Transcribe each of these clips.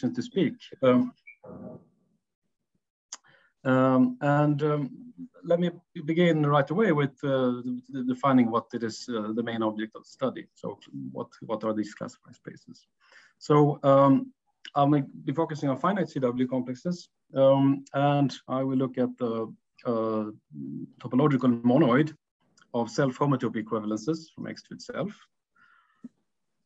to speak. Um, um, and um, let me begin right away with uh, defining what it is uh, the main object of the study. So what, what are these classifying spaces? So um, I'll be focusing on finite CW complexes um, and I will look at the uh, topological monoid of self-homotopy equivalences from X to itself.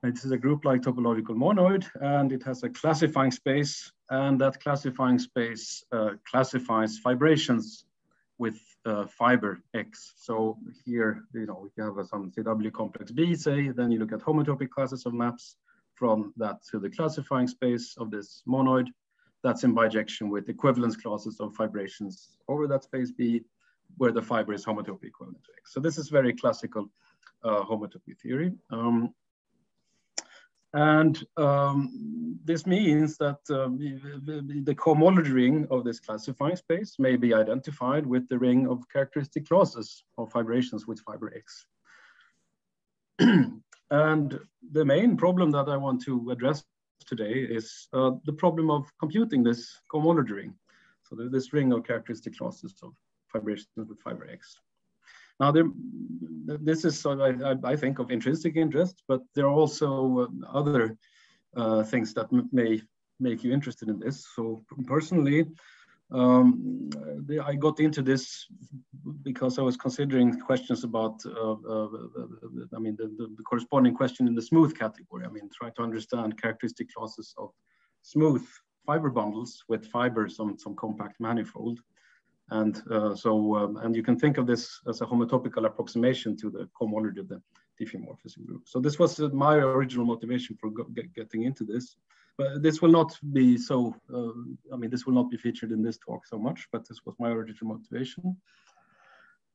It is a group-like topological monoid, and it has a classifying space, and that classifying space uh, classifies fibrations with uh, fiber X. So here, you know, we have some CW complex B, say, then you look at homotopy classes of maps from that to the classifying space of this monoid. That's in bijection with equivalence classes of fibrations over that space B, where the fiber is homotopy equivalent to X. So this is very classical uh, homotopy theory. Um, and um, this means that um, the, cohomology ring of this classifying space may be identified with the ring of characteristic classes of fibrations with fiber X. and the main problem that I want to address today is uh, the problem of computing this cohomology ring. So this ring of characteristic classes of fibrations with fiber X. Now, there, this is, I, I, think, of intrinsic interest, but there are also uh, other uh, things that may make you interested in this. So personally, um, I got into this because I was considering questions about, uh, uh, I mean, the, the, corresponding question in the smooth category. I mean, trying to understand characteristic classes of smooth fiber bundles with fibers on some compact manifold. And uh, so, um, and you can think of this as a homotopical approximation to the cohomology of the diffeomorphism group. So this was uh, my original motivation for get, getting into this. But this will not be so, uh, I mean, this will not be featured in this talk so much, but this was my original motivation.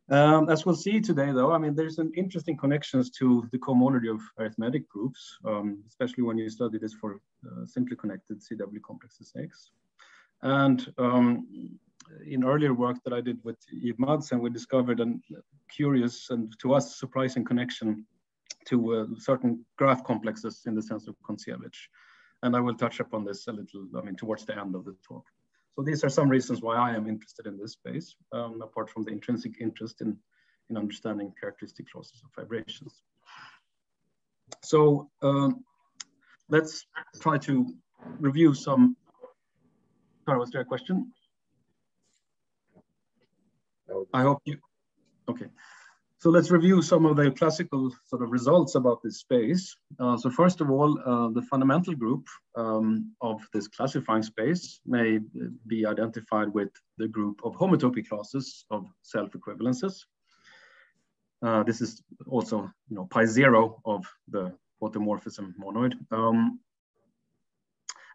Um, as we'll see today, though, I mean, there's an interesting connections to the cohomology of arithmetic groups, um, especially when you study this for uh, simply connected CW complexes X. And um, in earlier work that I did with Ib Madsen, we discovered a curious and to us surprising connection to uh, certain graph complexes in the sense of Kontsevich. And I will touch upon this a little, I mean, towards the end of the talk. So these are some reasons why I am interested in this space, um, apart from the intrinsic interest in, in understanding characteristic classes of fibrations. So um, let's try to review some, sorry, was there a question? I hope you, okay. So let's review some of the classical sort of results about this space. Uh, so first of all, uh, the fundamental group um, of this classifying space may be identified with the group of homotopy classes of self-equivalences. Uh, this is also, you know, pi zero of the automorphism monoid. Um,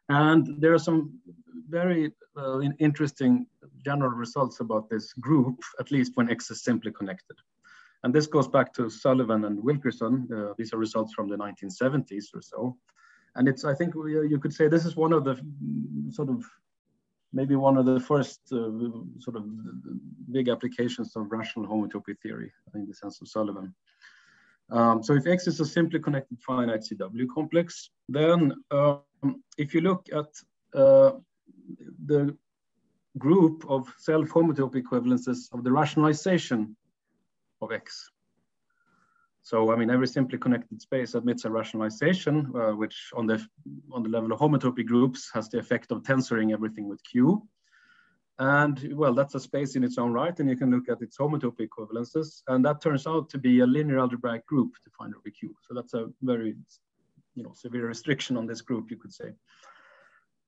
and there are some very uh, interesting general results about this group, at least when X is simply connected. And this goes back to Sullivan and Wilkerson. Uh, these are results from the 1970s or so. And it's, I think we, you could say this is one of the mm, sort of, maybe one of the first uh, sort of big applications of rational homotopy theory in the sense of Sullivan. Um, so if X is a simply connected finite CW complex, then um, if you look at uh, the group of self-homotopy equivalences of the rationalization of X. So, I mean, every simply connected space admits a rationalization, uh, which on the, on the level of homotopy groups has the effect of tensoring everything with Q. And well, that's a space in its own right, and you can look at its homotopy equivalences. And that turns out to be a linear algebraic group defined over Q. So that's a very you know, severe restriction on this group, you could say.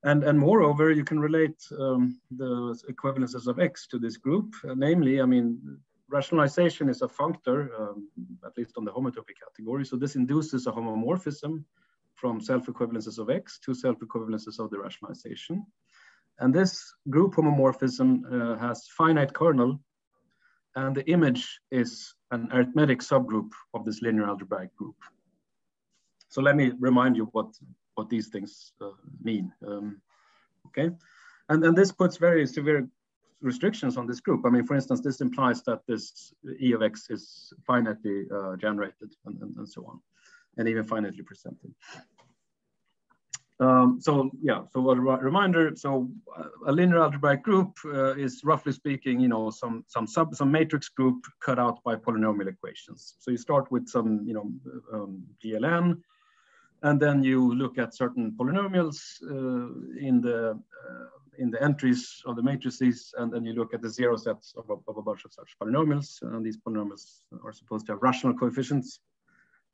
And, and moreover, you can relate um, the equivalences of X to this group. Uh, namely, I mean, rationalization is a functor, um, at least on the homotopy category. So this induces a homomorphism from self-equivalences of X to self-equivalences of the rationalization. And this group homomorphism uh, has finite kernel, and the image is an arithmetic subgroup of this linear algebraic group. So let me remind you what, what these things uh, mean, um, okay? And, and this puts very severe restrictions on this group. I mean, for instance, this implies that this E of X is finitely uh, generated and, and, and, so on, and even finitely presented. Um, so yeah, so a reminder, so a linear algebraic group uh, is roughly speaking, you know, some some sub some matrix group cut out by polynomial equations. So you start with some, you know, um, GLN, and then you look at certain polynomials uh, in the uh, in the entries of the matrices, and then you look at the zero sets of of a bunch of such polynomials, and these polynomials are supposed to have rational coefficients.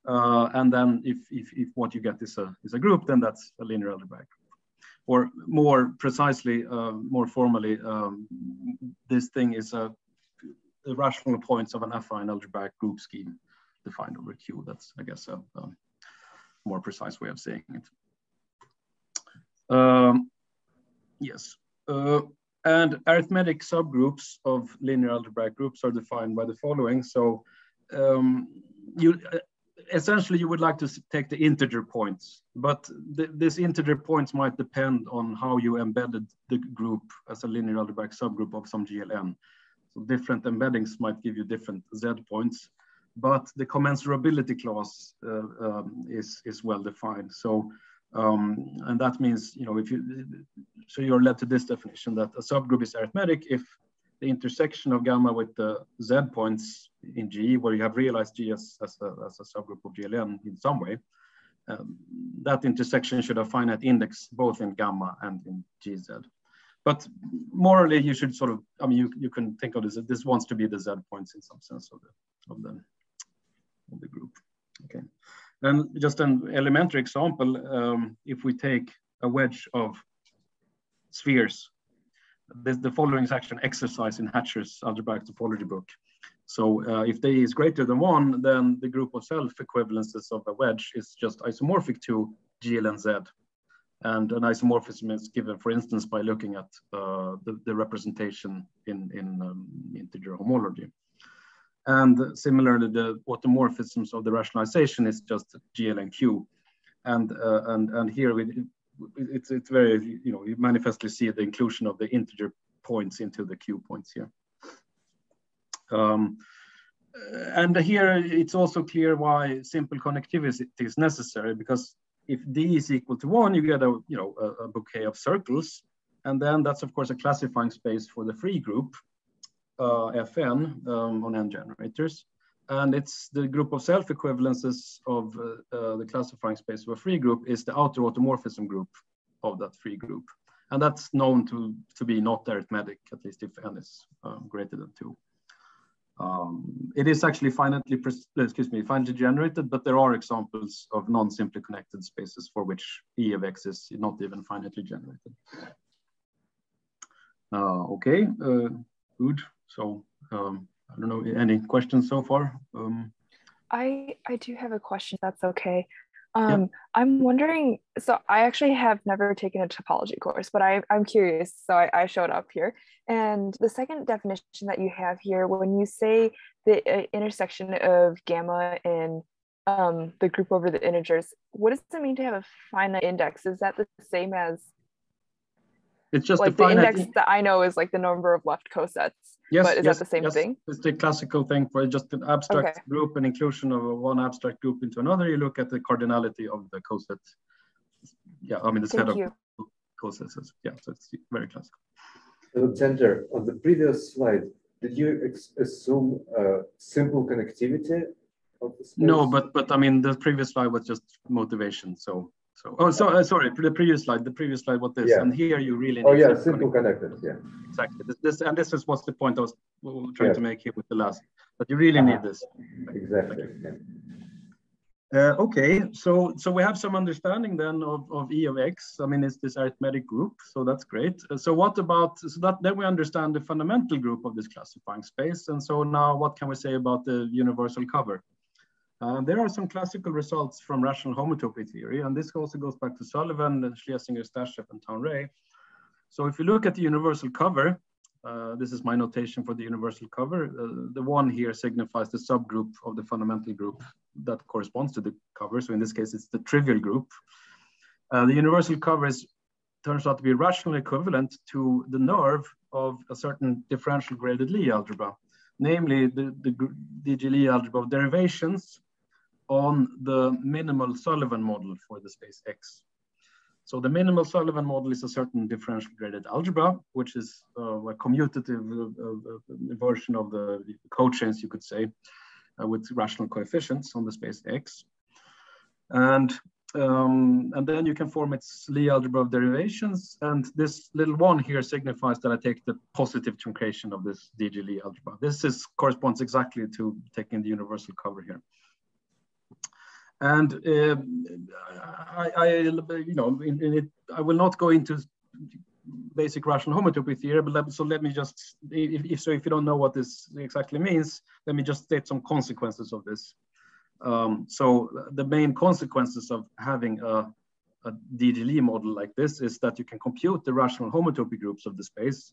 Uh, and then if, if, if, what you get is a, is a group, then that's a linear algebraic group. Or more precisely, uh, more formally, um, this thing is a, the rational points of an affine algebraic group scheme defined over Q. That's, I guess, a, a more precise way of saying it. Um, yes. Uh, and arithmetic subgroups of linear algebraic groups are defined by the following. So um, you essentially you would like to take the integer points, but th this integer points might depend on how you embedded the group as a linear algebraic subgroup of some GLN. So different embeddings might give you different Z points, but the commensurability class uh, um, is, is well defined. So, um, and that means, you know, if you, so you're led to this definition that a subgroup is arithmetic if the intersection of gamma with the Z points in G, where you have realized G as, as, a, as a subgroup of GLN in some way, um, that intersection should have finite index both in gamma and in GZ. But morally, you should sort of, I mean, you, you can think of this, this wants to be the Z points in some sense of the, of the, of the group. Okay. And just an elementary example, um, if we take a wedge of spheres, this, the following is actually an exercise in Hatcher's algebraic topology book. So uh, if D is greater than one, then the group of self-equivalences of a wedge is just isomorphic to GLNZ. And Z. And an isomorphism is given, for instance, by looking at uh, the, the, representation in, in um, integer homology. And similarly, the automorphisms of the rationalization is just GLNQ. And, uh, and, and here we, it's, it's very, you know, you manifestly see the inclusion of the integer points into the Q points here. Um, and here it's also clear why simple connectivity is necessary because if D is equal to one, you get a, you know, a, a bouquet of circles. And then that's of course a classifying space for the free group, uh, Fn um, on n generators. And it's the group of self-equivalences of uh, uh, the classifying space of a free group is the outer automorphism group of that free group. And that's known to, to be not arithmetic, at least if n is um, greater than two. Um, it is actually finitely, excuse me, finitely generated, but there are examples of non-simply connected spaces for which E of X is not even finitely generated. Uh, okay, uh, good. So um, I don't know, any questions so far? Um, I, I do have a question, that's okay. Um, yeah. I'm wondering, so I actually have never taken a topology course, but I, I'm curious, so I, I showed up here. And the second definition that you have here, when you say the uh, intersection of gamma and um, the group over the integers, what does it mean to have a finite index? Is that the same as it's just like the index that I know is like the number of left cosets. Yes, but is yes, that the same yes. thing? It's the classical thing for just an abstract okay. group and inclusion of one abstract group into another. You look at the cardinality of the coset. Yeah, I mean the set of cosets. Yeah, so it's very classical. Alexander, on the previous slide, did you assume uh, simple connectivity of the space? No, but but I mean the previous slide was just motivation. So so, oh, so, uh, sorry, the previous slide, the previous slide was this, yeah. and here you really Oh yeah, simple connected, yeah. Exactly, this, this, and this is what's the point I was trying yeah. to make here with the last, but you really uh -huh. need this. Exactly. Uh, okay, so so we have some understanding then of, of E of X. I mean, it's this arithmetic group, so that's great. Uh, so what about, so that then we understand the fundamental group of this classifying space. And so now what can we say about the universal cover? Uh, there are some classical results from rational homotopy theory, and this also goes back to Sullivan, Schlessinger, Stasheff, and Tanré. So if you look at the universal cover, uh, this is my notation for the universal cover. Uh, the one here signifies the subgroup of the fundamental group that corresponds to the cover. So in this case, it's the trivial group. Uh, the universal cover is, turns out to be rationally equivalent to the nerve of a certain differential graded Lie algebra, namely the, the DG Lie algebra of derivations on the minimal Sullivan model for the space X. So the minimal Sullivan model is a certain differential graded algebra, which is uh, a commutative uh, uh, version of the cochains, you could say, uh, with rational coefficients on the space X. And, um, and then you can form its Lie algebra of derivations. And this little one here signifies that I take the positive truncation of this DG Lie algebra. This is, corresponds exactly to taking the universal cover here. And uh, I, I, you know, in, in it, I will not go into basic rational homotopy theory, but let, so let me just, if, if, so if you don't know what this exactly means, let me just state some consequences of this. Um, so the main consequences of having a, a DG Lie model like this is that you can compute the rational homotopy groups of the space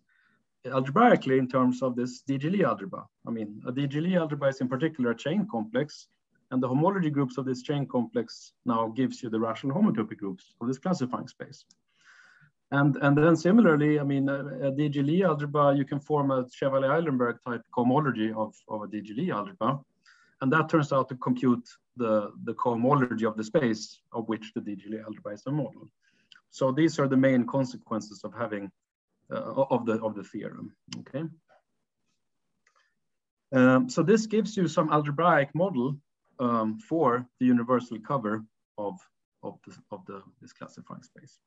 algebraically in terms of this DG Lie algebra. I mean, a DG Lie algebra is in particular a chain complex and the homology groups of this chain complex now gives you the rational homotopy groups of this classifying space. And, and then similarly, I mean, a, a algebra, you can form a Chevalley-Eilenberg type cohomology of, of a DG Lie algebra. And that turns out to compute the, the cohomology of the space of which the DG Lie algebra is a model. So these are the main consequences of having, uh, of, the, of the theorem, okay? Um, so this gives you some algebraic model um, for the universal cover of, of, the, of the, this classifying space.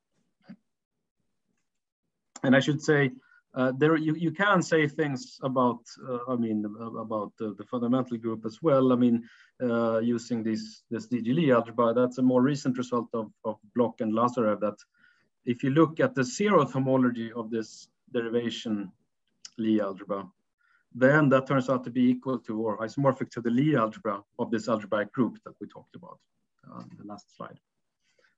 And I should say, uh, there you, you can say things about, uh, I mean, about the, the, fundamental group as well. I mean, uh, using this, this DG Lie algebra, that's a more recent result of, of Block and Lazarev that if you look at the zeroth homology of this derivation Lie algebra, then that turns out to be equal to or isomorphic to the Lie algebra of this algebraic group that we talked about on the last slide.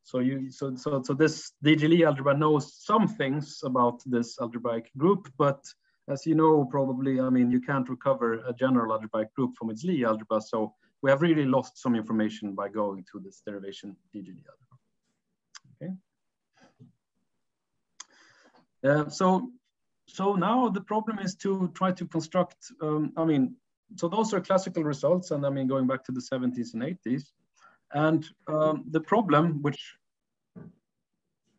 So you so so so this DG Lie algebra knows some things about this algebraic group, but as you know, probably, I mean, you can't recover a general algebraic group from its Lie algebra. So we have really lost some information by going to this derivation DG Lie algebra. Okay. Uh, so so now the problem is to try to construct, um, I mean, so those are classical results, and I mean, going back to the 70s and 80s. And um, the problem, which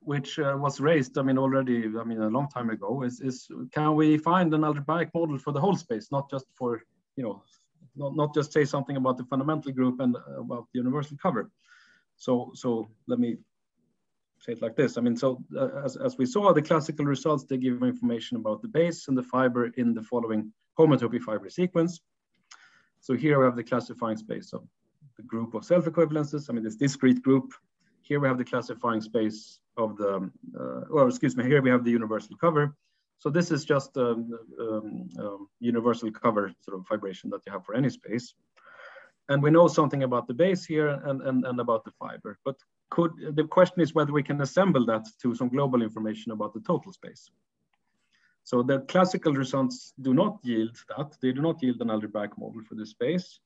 which uh, was raised, I mean, already, I mean, a long time ago, is, is can we find an algebraic model for the whole space, not just for, you know, not, not just say something about the fundamental group and about the universal cover. So, so let me say it like this. I mean, so uh, as, as we saw, the classical results, they give information about the base and the fiber in the following homotopy fiber sequence. So here we have the classifying space of the group of self-equivalences. I mean, this discrete group. Here we have the classifying space of the, uh, or excuse me, here we have the universal cover. So this is just a um, um, um, universal cover sort of fibration that you have for any space. And we know something about the base here and, and, and about the fiber, but could the question is whether we can assemble that to some global information about the total space. So the classical results do not yield that. They do not yield an algebraic model for this space.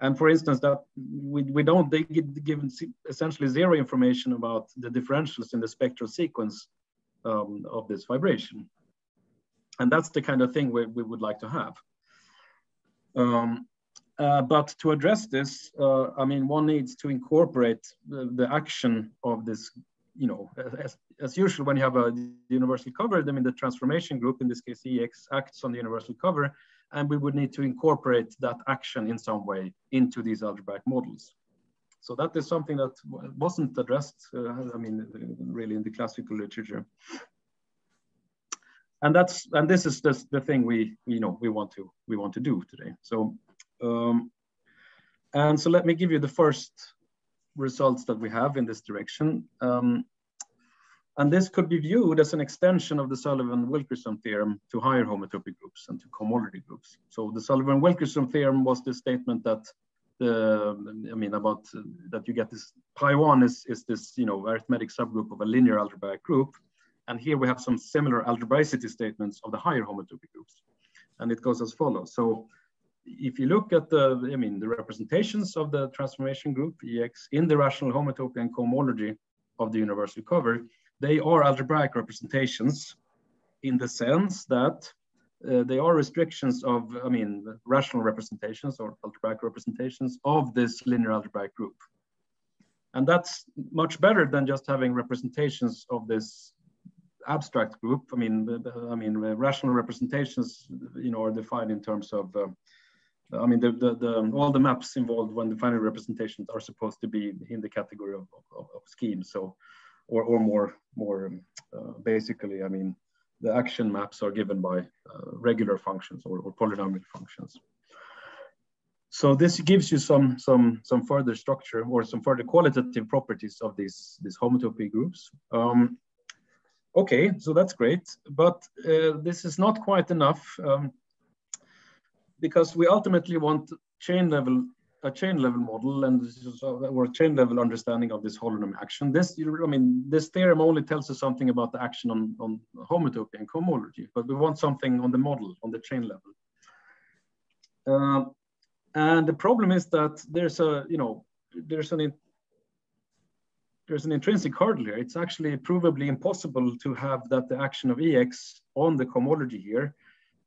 And for instance, that we, we don't, they give essentially zero information about the differentials in the spectral sequence um, of this fibration. And that's the kind of thing we, we would like to have. Um, uh, but to address this, uh, I mean, one needs to incorporate the, the, action of this, you know, as, as usual, when you have a universal cover, I mean, the transformation group, in this case, EX, acts on the universal cover, and we would need to incorporate that action in some way into these algebraic models. So that is something that wasn't addressed, uh, I mean, really in the classical literature. And that's, and this is just the thing we, you know, we want to, we want to do today. So um, and so let me give you the first results that we have in this direction. Um, and this could be viewed as an extension of the Sullivan-Wilkerson theorem to higher homotopy groups and to cohomology groups. So the Sullivan-Wilkerson theorem was the statement that the, I mean, about uh, that you get this pi one is, is this, you know, arithmetic subgroup of a linear algebraic group. And here we have some similar algebraicity statements of the higher homotopy groups. And it goes as follows. So if you look at the, I mean, the representations of the transformation group EX in the rational homotopy and cohomology of the universal cover, they are algebraic representations in the sense that uh, they are restrictions of, I mean, rational representations or algebraic representations of this linear algebraic group. And that's much better than just having representations of this abstract group. I mean, I mean, rational representations, you know, are defined in terms of, uh, I mean, the, the, the, all the maps involved when the final representations are supposed to be in the category of, of, of schemes. So, or, or more, more uh, basically, I mean, the action maps are given by uh, regular functions or, or polynomial functions. So this gives you some, some, some further structure or some further qualitative properties of these, these homotopy groups. Um, okay, so that's great, but uh, this is not quite enough um, because we ultimately want chain level a chain level model and or a chain level understanding of this holonomy action. This, I mean, this theorem only tells us something about the action on, on homotopy and cohomology, but we want something on the model, on the chain level. Uh, and the problem is that there's a, you know, there's an there's an intrinsic hurdle here. It's actually provably impossible to have that the action of EX on the cohomology here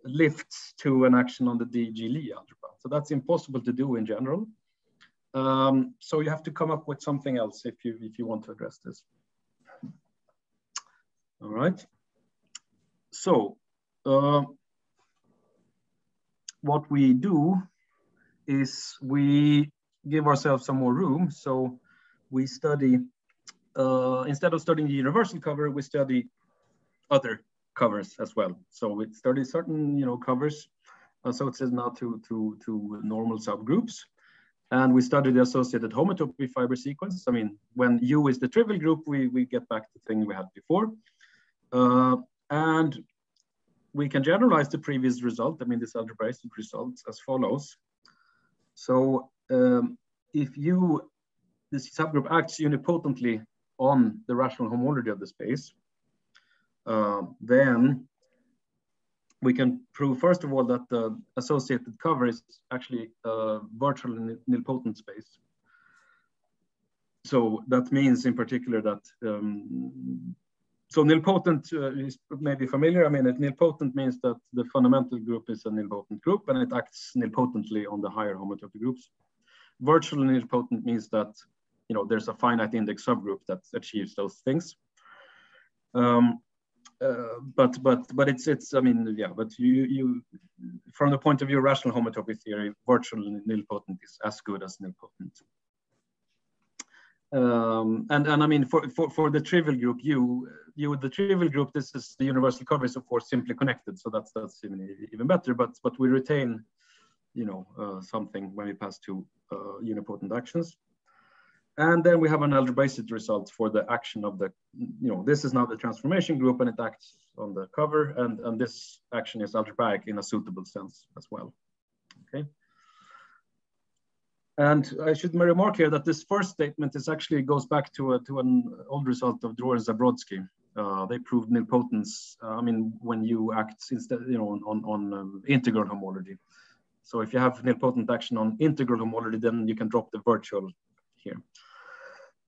lifts to an action on the DG Lie algebra. So that's impossible to do in general. Um, so you have to come up with something else if you if you want to address this. All right. So uh, what we do is we give ourselves some more room. So we study, uh, instead of studying the universal cover, we study other covers as well. So we study certain, you know, covers associated now to, to, to normal subgroups. And we study the associated homotopy fiber sequence. I mean, when U is the trivial group, we, we get back to the thing we had before. Uh, and we can generalize the previous result, I mean, this algebraic result as follows. So um, if you, this subgroup acts unipotently on the rational homology of the space, uh, then we can prove, first of all, that the associated cover is actually a virtual nilpotent space. So that means in particular that, um, so nilpotent uh, is maybe familiar. I mean, it, nilpotent means that the fundamental group is a nilpotent group and it acts nilpotently on the higher homotopy groups. Virtual nilpotent means that, you know, there's a finite index subgroup that achieves those things. Um, uh, but but but it's it's I mean yeah but you you from the point of view of rational homotopy theory virtual nilpotent is as good as nilpotent. Um, and and I mean for, for for the trivial group you you the trivial group this is the universal cover is of course simply connected so that's that's even even better but but we retain you know uh, something when we pass to uh, unipotent actions and then we have an algebraic result for the action of the, you know, this is now the transformation group and it acts on the cover and, and this action is algebraic in a suitable sense as well, okay? And I should remark here that this first statement is actually goes back to, a, to an old result of Dror and Zabrodsky. Uh, they proved nilpotence, uh, I mean, when you act instead, you know, on, on, on um, integral homology. So if you have nilpotent action on integral homology, then you can drop the virtual here.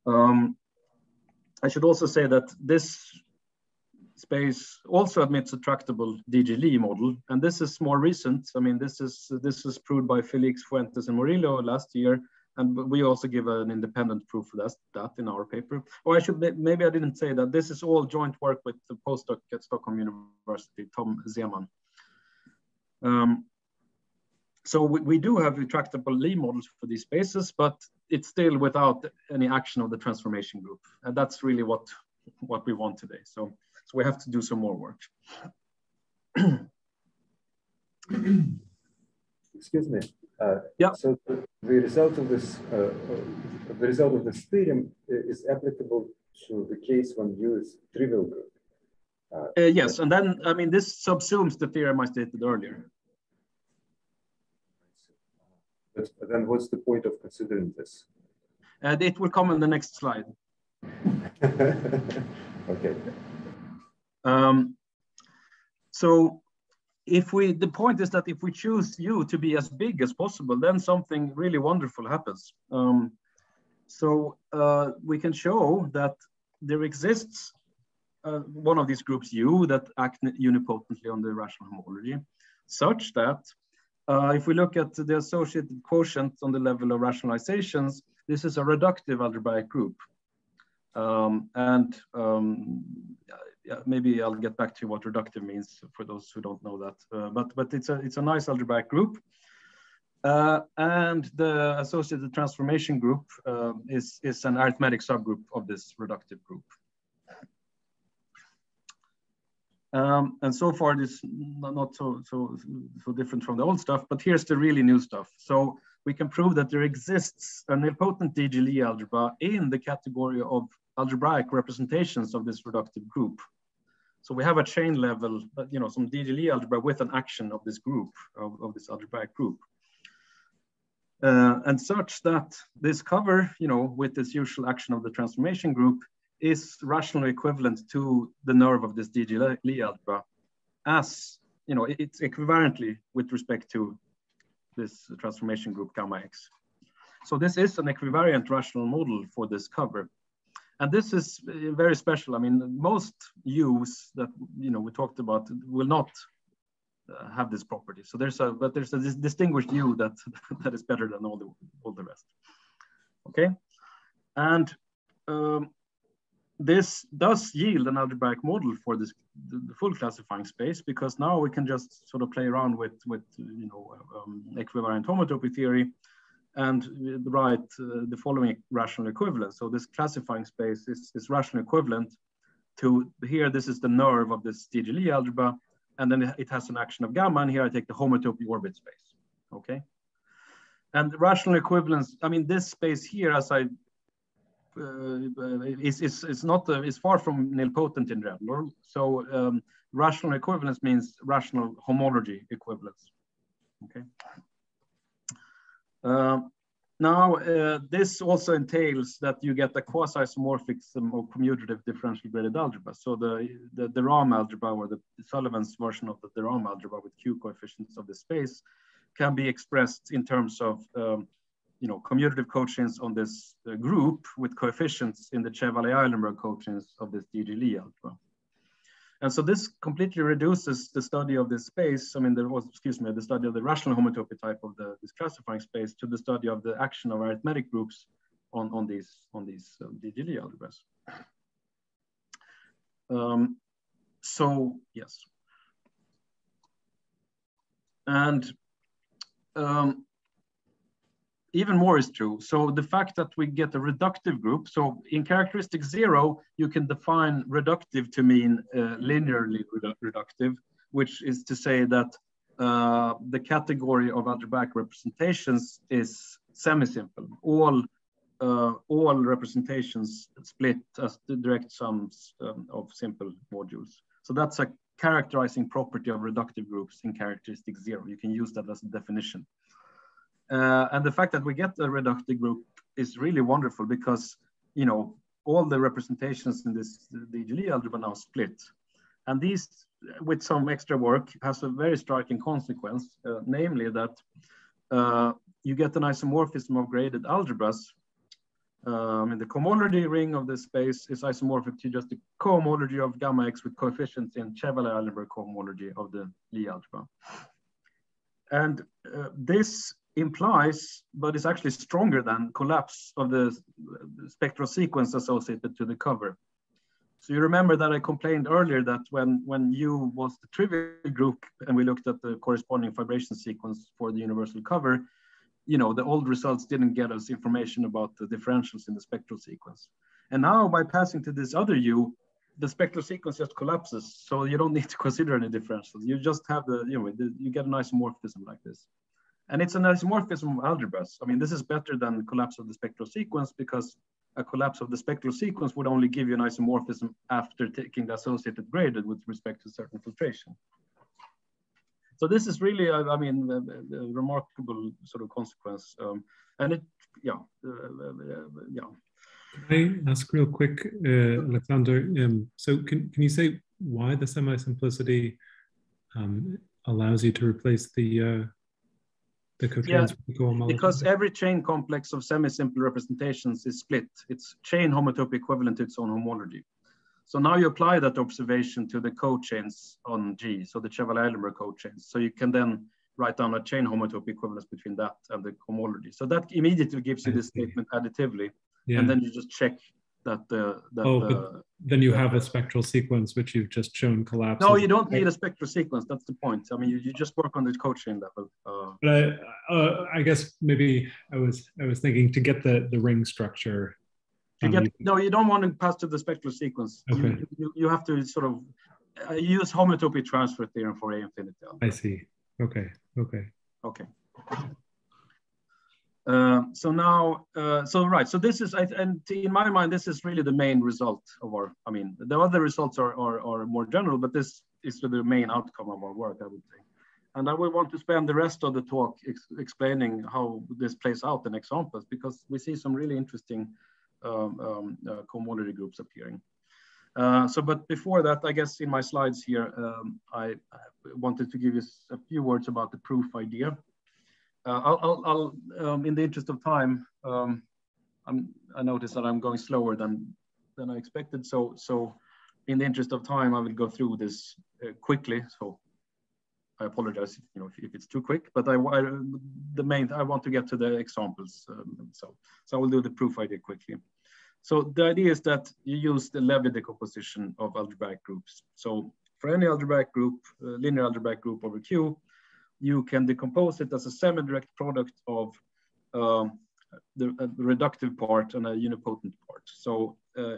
Um, I should also say that this space also admits a tractable DG Lie model, and this is more recent. I mean, this is this is proved by Felix Fuentes and Murillo last year, and we also give an independent proof of that, that in our paper. Or I should maybe I didn't say that this is all joint work with the postdoc at Stockholm University, Tom Zeman. Um, so we, we do have retractable Lie models for these spaces, but it's still without any action of the transformation group. And that's really what, what we want today. So, so we have to do some more work. Excuse me. Uh, yeah. So the, the result of this, uh, uh, the result of this theorem is applicable to the case when you use trivial group. Uh, uh, yes, and then I mean this subsumes the theorem I stated earlier. But then what's the point of considering this? Uh, it will come in the next slide. okay. Um, so if we, the point is that if we choose U to be as big as possible, then something really wonderful happens. Um, so uh, we can show that there exists uh, one of these groups U that act unipotently on the rational homology, such that uh, if we look at the associated quotient on the level of rationalizations, this is a reductive algebraic group. Um, and um, yeah, maybe I'll get back to what reductive means for those who don't know that. Uh, but but it's a it's a nice algebraic group. Uh, and the associated transformation group uh, is, is an arithmetic subgroup of this reductive group. Um, and so far, this not, so, so, so different from the old stuff, but here's the really new stuff. So we can prove that there exists an nilpotent DG Lie algebra in the category of algebraic representations of this reductive group. So we have a chain level, you know, some DG Lie algebra with an action of this group, of, of this algebraic group. Uh, and such that this cover, you know, with this usual action of the transformation group is rationally equivalent to the nerve of this DG Lie algebra as, you know, it's equivalently with respect to this transformation group gamma X. So this is an equivariant rational model for this cover. And this is uh, very special. I mean, most U's that, you know, we talked about will not uh, have this property. So there's a, but there's a distinguished U that, that is better than all the, all the rest. Okay. And um, this does yield an algebraic model for this the, full classifying space because now we can just sort of play around with with you know um, equivariant homotopy theory and write uh, the following rational equivalence. So this classifying space is, is rational equivalent to here. This is the nerve of this DG Lie algebra, and then it has an action of gamma. And here I take the homotopy orbit space. Okay. And rational equivalence. I mean, this space here, as I is, is, is not uh, is far from nilpotent in general. So um, rational equivalence means rational homology equivalence. Okay. Uh, now, uh, this also entails that you get a quasi-isomorphism of commutative differential graded algebra. So the, the, Rham algebra or the Sullivan's version of de Rham algebra with Q coefficients of the space can be expressed in terms of um, you know, commutative cochains on this uh, group with coefficients in the Chevalley-Eilenberg cochains of this DG Lie algebra. And so this completely reduces the study of this space, I mean, there was, excuse me, the study of the rational homotopy type of the, this classifying space to the study of the action of arithmetic groups on, on these, on these Lie algebras. Um, so, yes. And um, even more is true. So the fact that we get a reductive group, so in characteristic zero, you can define reductive to mean uh, linearly redu reductive, which is to say that uh, the category of algebraic representations is semi-simple. All, uh, all representations split as the direct sums um, of simple modules. So that's a characterizing property of reductive groups in characteristic zero. You can use that as a definition. Uh, and the fact that we get the reductive group is really wonderful because, you know, all the representations in this the Lie algebra now split. And these, with some extra work, has a very striking consequence, uh, namely that uh, you get an isomorphism of graded algebras. Um, and the cohomology ring of this space is isomorphic to just the cohomology of gamma x with coefficients in Chevalley-Eilenberg cohomology of the Lie algebra. And uh, this implies, but is actually stronger than collapse of the spectral sequence associated to the cover. So you remember that I complained earlier that when, when U was the trivial group and we looked at the corresponding fibration sequence for the universal cover, you know, the old results didn't get us information about the differentials in the spectral sequence. And now by passing to this other U, the spectral sequence just collapses. So you don't need to consider any differentials. You just have the, you know, the, you get a nice morphism like this. And it's an isomorphism of algebras. I mean, this is better than collapse of the spectral sequence because a collapse of the spectral sequence would only give you an isomorphism after taking the associated graded with respect to certain filtration. So this is really, I mean, a, a remarkable sort of consequence. Um, and it, yeah, uh, uh, yeah. Can I ask real quick, uh, Alexander? Um, so can, can you say why the semi-simplicity um, allows you to replace the uh, yeah, because every chain complex of semi-simple representations is split. It's chain homotopy equivalent to its own homology. So now you apply that observation to the cochains on G, so the Chevalley-Eilenberg cochains. So you can then write down a chain homotopy equivalence between that and the homology. So that immediately gives you the statement additively, yeah. and then you just check that the that oh, the, then you have a spectral sequence which you've just shown collapse. No, you don't need a spectral sequence. That's the point. I mean, you, you just work on the cochain level. Uh, but I, uh, I guess maybe I was I was thinking to get the the ring structure. To get, no, you don't want to pass to the spectral sequence. Okay. You, you, you have to sort of uh, use homotopy transfer theorem for A infinity. I see. Okay. Okay. Okay. Uh, so now, uh, so right, so this is, and in my mind, this is really the main result of our, I mean, the other results are, are, are more general, but this is the main outcome of our work, I would say. And I would want to spend the rest of the talk ex explaining how this plays out in examples, because we see some really interesting um, um, uh, groups appearing. Uh, so, but before that, I guess in my slides here, um, I, I, wanted to give you a few words about the proof idea. Uh, I'll, I'll, I'll um, in the interest of time, um, i noticed that I'm going slower than than I expected. So, so in the interest of time, I will go through this uh, quickly. So, I apologize, you know, if, if it's too quick. But I, I, the main I want to get to the examples. Um, so, so I will do the proof idea quickly. So the idea is that you use the Levi decomposition of algebraic groups. So for any algebraic group, uh, linear algebraic group over Q, you can decompose it as a semi-direct product of um, the, uh, reductive part and a unipotent part. So uh,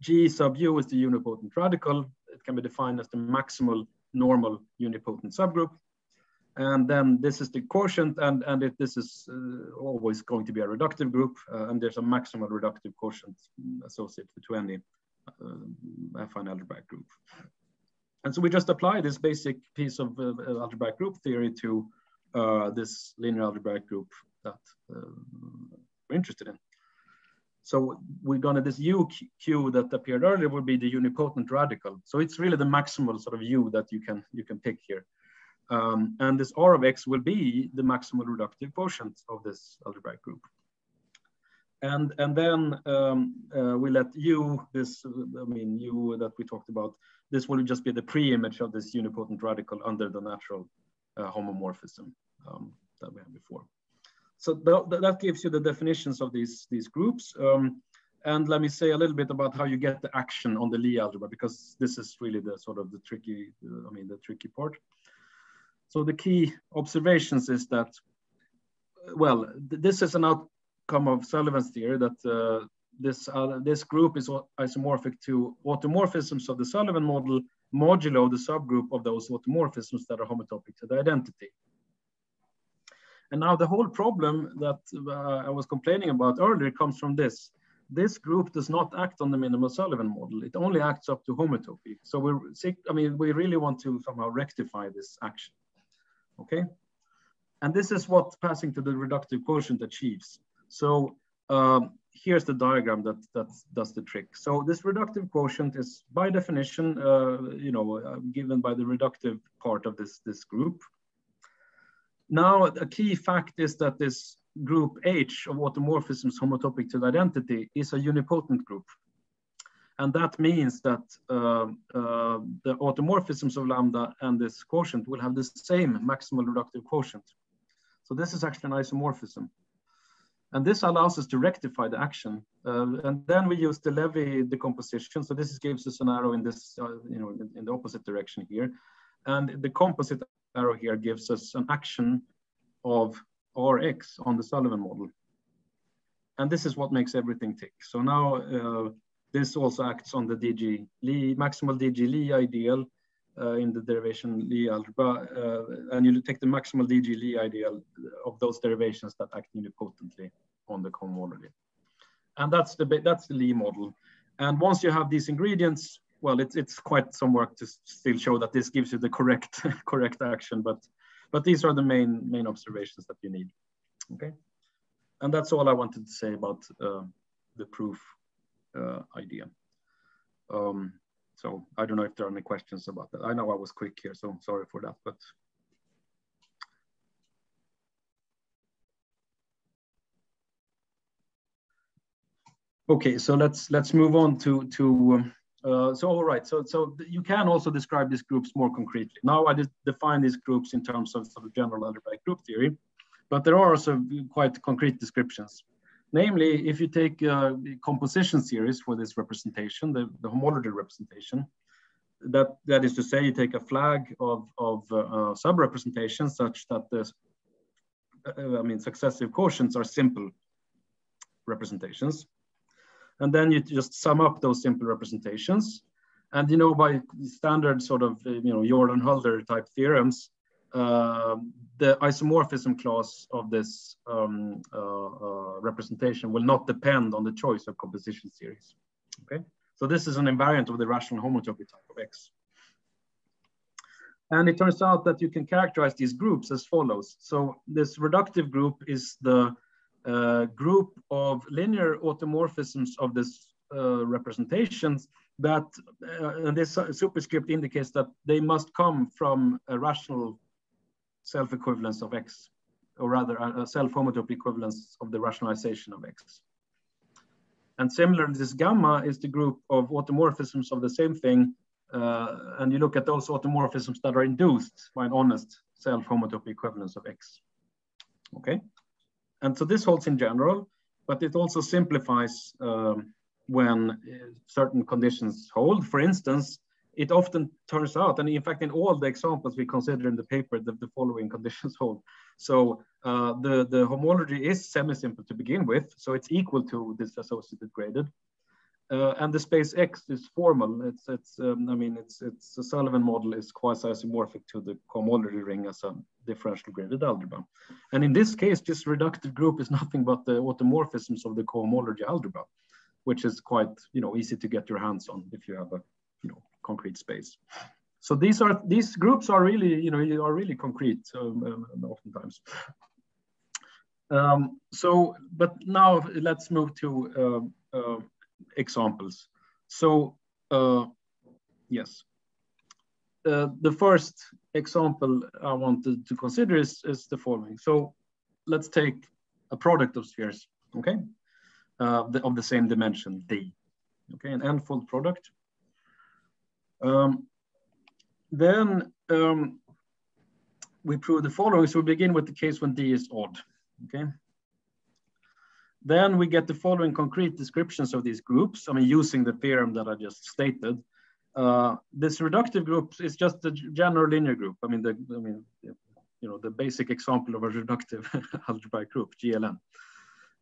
G sub U is the unipotent radical. It can be defined as the maximal normal unipotent subgroup. And then this is the quotient, and, and it, this is uh, always going to be a reductive group, uh, and there's a maximal reductive quotient associated to any uh, affine algebraic group. And so we just apply this basic piece of uh, algebraic group theory to uh, this linear algebraic group that uh, we're interested in. So we're gonna, this UQ that appeared earlier will be the unipotent radical. So it's really the maximal sort of U that you can, you can pick here. Um, and this R of X will be the maximal reductive quotient of this algebraic group. And, and then um, uh, we let U, this, I mean, U that we talked about, this will just be the pre-image of this unipotent radical under the natural uh, homomorphism um, that we had before. So th that gives you the definitions of these, these groups. Um, and let me say a little bit about how you get the action on the Lie algebra, because this is really the sort of the tricky, uh, I mean, the tricky part. So the key observations is that, well, th this is an outcome of Sullivan's theory that uh, this, uh, this group is isomorphic to automorphisms of the Sullivan model modulo the subgroup of those automorphisms that are homotopic to the identity. And now the whole problem that uh, I was complaining about earlier comes from this. This group does not act on the minimal Sullivan model. It only acts up to homotopy. So we I mean, we really want to somehow rectify this action, okay? And this is what passing to the reductive quotient achieves. So um, here's the diagram that, that does the trick. So this reductive quotient is by definition, uh, you know, uh, given by the reductive part of this, this group. Now, a key fact is that this group H of automorphisms homotopic to the identity is a unipotent group. And that means that uh, uh, the automorphisms of lambda and this quotient will have the same maximal reductive quotient. So this is actually an isomorphism. And this allows us to rectify the action. Uh, and then we use the Levi decomposition. So this gives us an arrow in this, uh, you know, in, in, the opposite direction here. And the composite arrow here gives us an action of Rx on the Sullivan model. And this is what makes everything tick. So now uh, this also acts on the DG Lie, maximal DG Lie ideal uh, in the derivation Lie algebra, uh, and you take the maximal DG Lie ideal of those derivations that act unipotently on the cohomology. And that's the that's the Lie model. And once you have these ingredients, well, it's it's quite some work to still show that this gives you the correct correct action, but but these are the main main observations that you need. Okay, and that's all I wanted to say about uh, the proof uh, idea. Um, so I don't know if there are any questions about that. I know I was quick here, so I'm sorry for that, but. Okay, so let's let's move on to to um, Uh, so all right, so so you can also describe these groups more concretely. Now I just define these groups in terms of sort of general algebraic group theory, but there are also quite concrete descriptions. Namely, if you take a composition series for this representation, the, the homology representation, that that is to say, you take a flag of of uh, uh, sub-representations such that the uh, I mean successive quotients are simple representations and then you just sum up those simple representations. And you know, by standard sort of you know Jordan-Hölder type theorems, uh, the isomorphism class of this um, uh, uh, representation will not depend on the choice of composition series. Okay, so this is an invariant of the rational homotopy type of X. And it turns out that you can characterize these groups as follows. So this reductive group is the uh, group of linear automorphisms of this uh, representations that, uh, and this superscript indicates that they must come from a rational self-equivalence of X, or rather a self-homotopy equivalence of the rationalization of X. And similarly, this gamma is the group of automorphisms of the same thing. Uh, and you look at those automorphisms that are induced by an honest self-homotopy equivalence of X. Okay. And so this holds in general, but it also simplifies um, when uh, certain conditions hold. For instance, it often turns out, and in fact, in all the examples we consider in the paper, that the following conditions hold. So uh, the, the homology is semi-simple to begin with, so it's equal to this associated graded. Uh, and the space X is formal. It's, it's um, I mean, it's, it's the Sullivan model is quasi-isomorphic to the cohomology ring as a differential graded algebra. And in this case, this reductive group is nothing but the automorphisms of the cohomology algebra, which is quite, you know, easy to get your hands on if you have a, concrete space. So these are, these groups are really, you know, are really concrete um, um, oftentimes. Um, so, but now let's move to uh, uh, examples. So uh, yes, uh, the first example I wanted to consider is, is the following. So let's take a product of spheres, okay, uh, the, of the same dimension, d, okay, an n-fold product. Um, then um, we prove the following. So we begin with the case when d is odd, okay. Then we get the following concrete descriptions of these groups. I mean, using the theorem that I just stated. Uh, this reductive group is just a general linear group. I mean, the, I mean, you know, the basic example of a reductive algebraic group, GLN.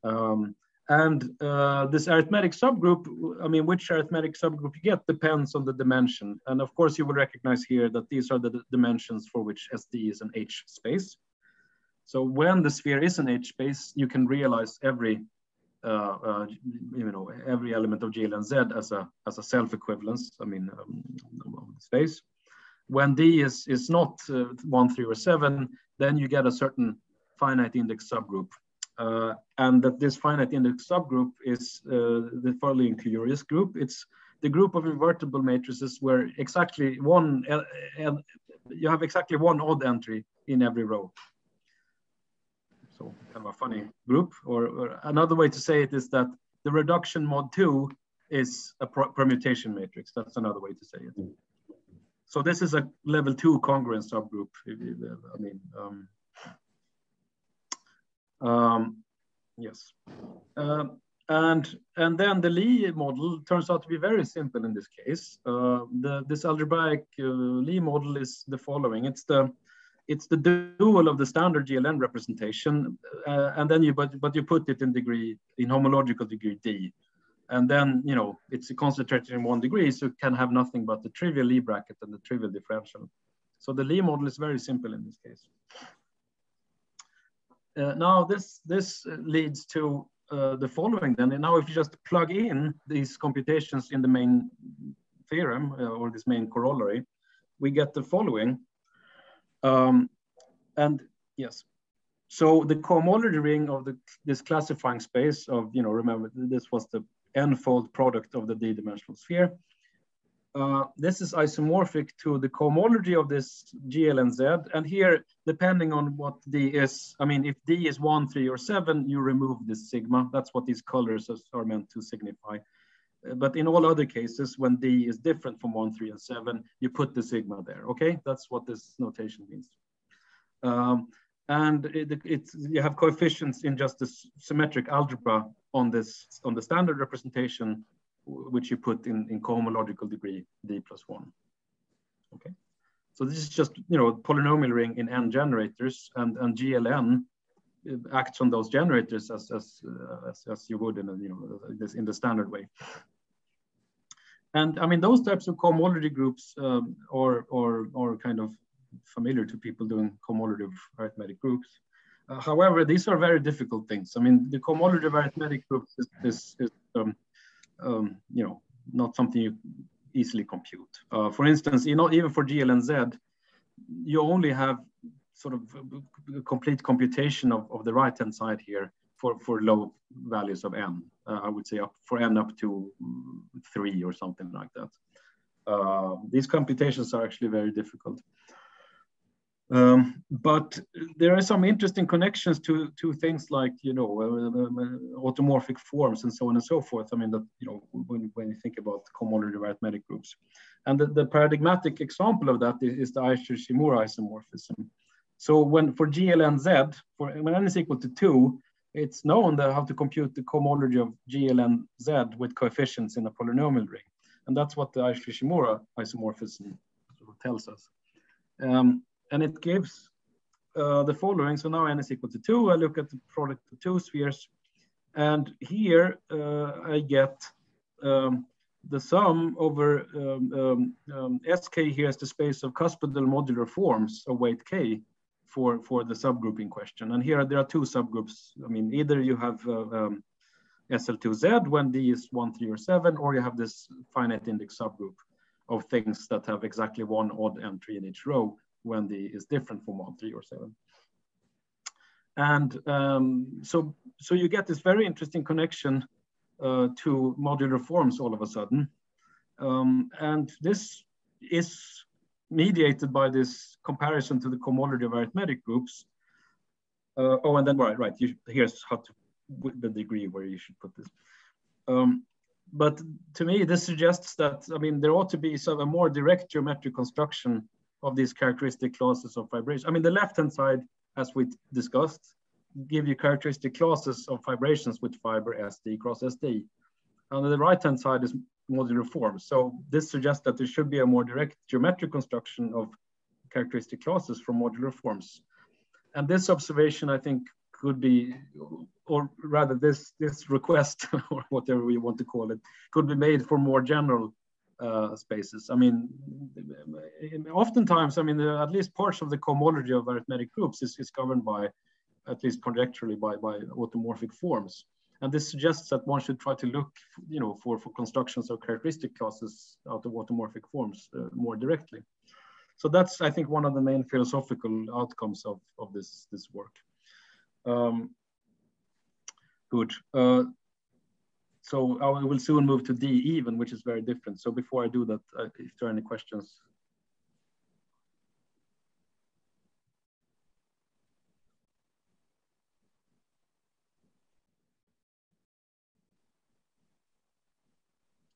Um, and uh, this arithmetic subgroup, I mean, which arithmetic subgroup you get depends on the dimension. And of course, you will recognize here that these are the dimensions for which SD is an H space. So when the sphere is an H space, you can realize every uh, uh, you know every element of GLNZ as a as a self equivalence. I mean, um, space. When D is is not uh, one, three, or seven, then you get a certain finite index subgroup, uh, and that this finite index subgroup is uh, the following curious group. It's the group of invertible matrices where exactly one you have exactly one odd entry in every row. So kind of a funny group. Or, or another way to say it is that the reduction mod two is a permutation matrix. That's another way to say it. So this is a level two congruence subgroup. I mean, um, um, yes. Uh, and, and then the Lie model turns out to be very simple in this case. Uh, the, this algebraic uh, model is the following. It's the it's the dual of the standard GLN representation, uh, and then you but but you put it in degree in homological degree D, and then you know it's concentrated in one degree, so it can have nothing but the trivial Lie bracket and the trivial differential. So the Lie model is very simple in this case. Uh, now this this leads to uh, the following then. And now if you just plug in these computations in the main theorem uh, or this main corollary, we get the following. Um, and yes, so the cohomology ring of the, this classifying space of, you know, remember this was the n-fold product of the d-dimensional sphere. Uh, this is isomorphic to the cohomology of this GLNZ. and here, depending on what D is, I mean, if D is one, three, or seven, you remove this sigma. That's what these colors are meant to signify. but in all other cases, when D is different from one, three, and seven, you put the sigma there, okay? That's what this notation means. Um, and it, it's, you have coefficients in just the symmetric algebra on this, on the standard representation, which you put in, in cohomological degree D plus one, okay? So this is just, you know, polynomial ring in n generators and, and GLN acts on those generators as as, uh, as, as you would in a, you know this in the standard way. And I mean those types of cohomology groups um, are or kind of familiar to people doing cohomology arithmetic groups. Uh, however, these are very difficult things. I mean, the cohomology arithmetic groups is, is, is um, um, you know not something you easily compute. Uh, for instance, you know, even for GLNZ, you only have sort of complete computation of, of the right-hand side here for, for low values of n. Uh, I would say up for n up to three or something like that. Uh, these computations are actually very difficult. Um, but there are some interesting connections to, to things like, you know, uh, uh automorphic forms and so on and so forth. I mean, that, you know, when, when you think about cohomology arithmetic groups. And the, the paradigmatic example of that is, is the Eichler-Shimura isomorphism. So when for GLNZ, for when n is equal to two, it's known that how to compute the cohomology of GLNZ with coefficients in a polynomial ring. And that's what the Eichler-Shimura isomorphism tells us. Um, and it gives uh, the following. So now n is equal to two. I look at the product of two spheres. And here uh, I get um, the sum over um, um, um sk here is the space of cuspidal modular forms of weight k for, for the subgroup in question. And here there are two subgroups. I mean, either you have uh, um, SL2Z when D is one, three, or seven, or you have this finite index subgroup of things that have exactly one odd entry in each row when D is different from one, three, or seven. And um, so, so you get this very interesting connection uh, to modular forms all of a sudden. Um, and this is mediated by this comparison to the cohomology of arithmetic groups. Uh, oh, and then right, right. You, here's how to the degree where you should put this. Um, but to me, this suggests that I mean there ought to be sort of a more direct geometric construction of these characteristic classes of fibration. I mean, the left-hand side, as we discussed, give you characteristic classes of fibrations with fiber SD cross SD. And the right-hand side is modular forms. So this suggests that there should be a more direct geometric construction of characteristic classes from modular forms. And this observation, I think, could be, or rather this, this request, or whatever we want to call it, could be made for more general uh, spaces. I mean, oftentimes, I mean, at least parts of the cohomology of arithmetic groups is, is governed by, at least conjecturally, by, by automorphic forms. And this suggests that one should try to look, you know, for, for constructions of characteristic classes out of automorphic forms uh, more directly. So that's, I think, one of the main philosophical outcomes of, of this, this work. Um, good. Uh, so I will soon move to D even, which is very different. So before I do that, uh, if there are any questions,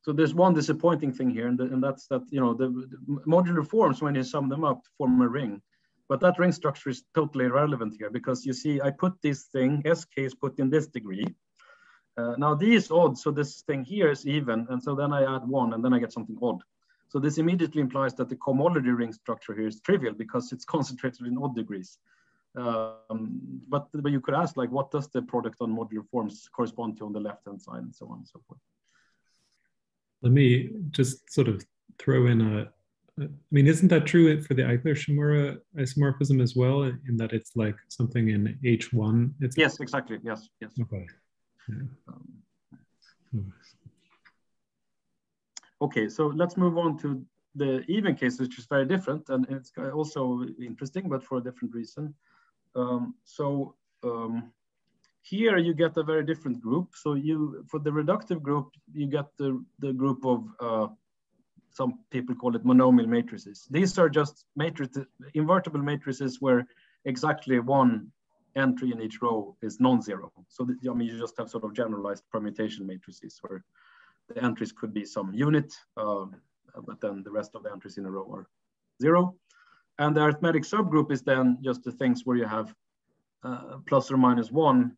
So there's one disappointing thing here, and, the, and that's that you know the, the, modular forms when you sum them up form a ring, but that ring structure is totally irrelevant here because you see I put this thing sk is put in this degree. Uh, now these is odd, so this thing here is even, and so then I add one, and then I get something odd. So this immediately implies that the cohomology ring structure here is trivial because it's concentrated in odd degrees. Um, but, but you could ask like, what does the product on modular forms correspond to on the left-hand side and so on and so forth. Let me just sort of throw in a, I mean, isn't that true for the Eichler-Shimura isomorphism as well, in that it's like something in H1? It's yes, exactly. Yes, yes. Okay. Um, okay, so let's move on to the even case, which is very different, and it's also interesting, but for a different reason. Um, so um, here you get a very different group. So you, for the reductive group, you get the, the group of, uh, some people call it monomial matrices. These are just matrices, invertible matrices where exactly one entry in each row is non-zero. So I mean, you just have sort of generalized permutation matrices where the entries could be some unit, uh, but then the rest of the entries in a row are zero. And the arithmetic subgroup is then just the things where you have uh, plus or minus one